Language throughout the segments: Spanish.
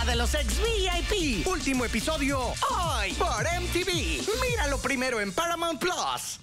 de los ex VIP. Último episodio hoy por MTV. Míralo primero en Paramount Plus.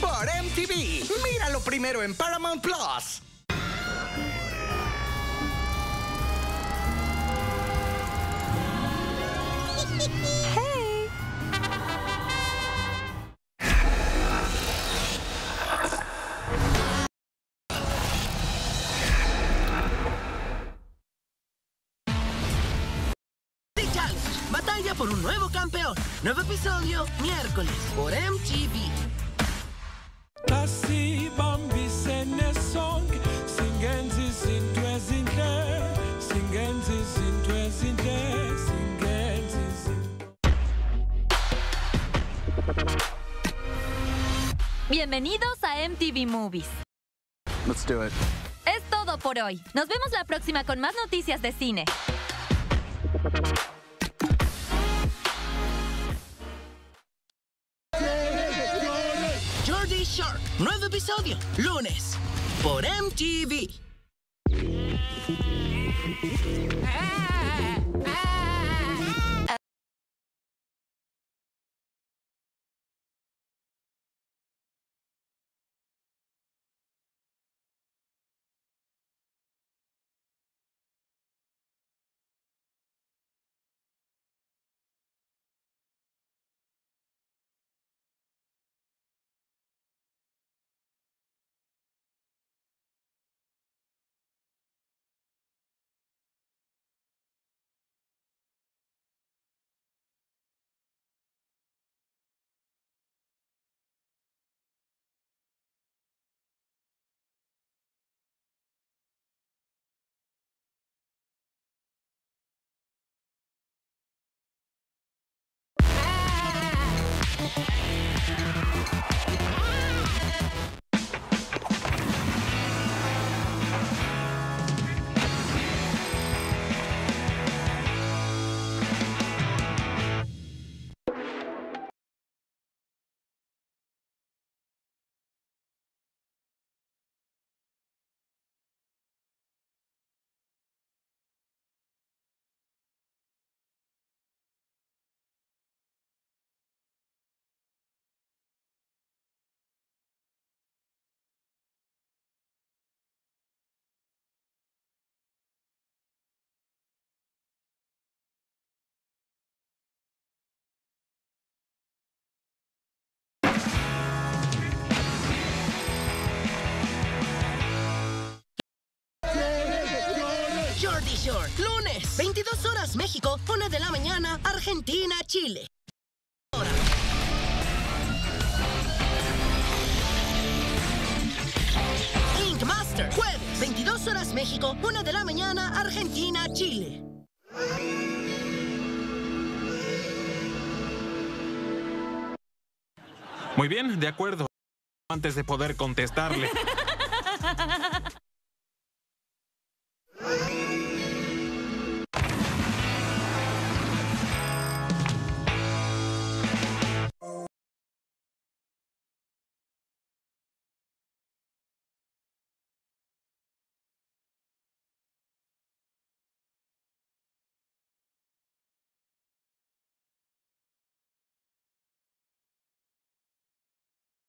Por MTV. Míralo primero en Paramount Plus. The batalla por un nuevo campeón. Nuevo episodio, miércoles, por MTV. Asibambisene sonke singenza izinto ezinhle singenza izinto ezinhle singenza izinto Bienvenidos a MTV Movies. Let's do it. Es todo por hoy. Nos vemos la próxima con más noticias de cine. Nuevo episodio, lunes, por MTV. Jordi Lunes, 22 horas México, 1 de la mañana, Argentina, Chile. Ink Master, jueves, 22 horas México, 1 de la mañana, Argentina, Chile. Muy bien, de acuerdo. Antes de poder contestarle.